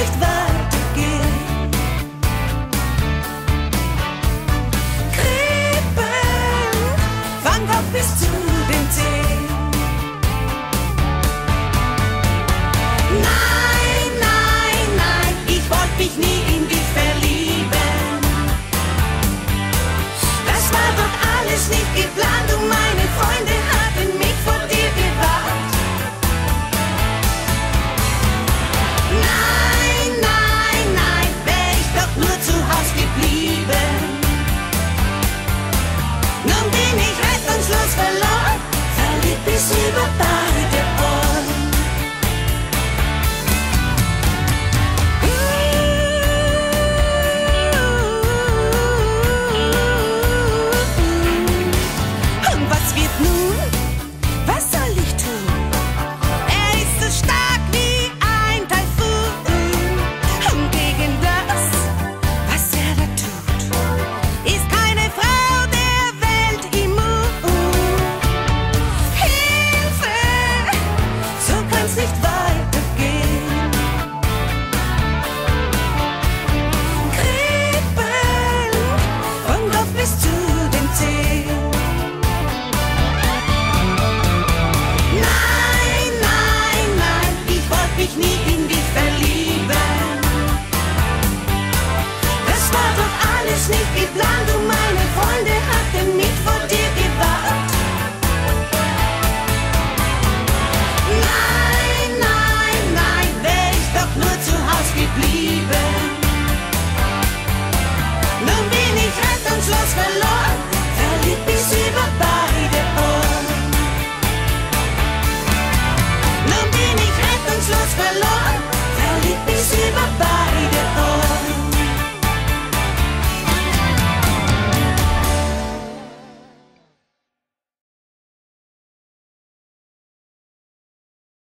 echt waar. 能比你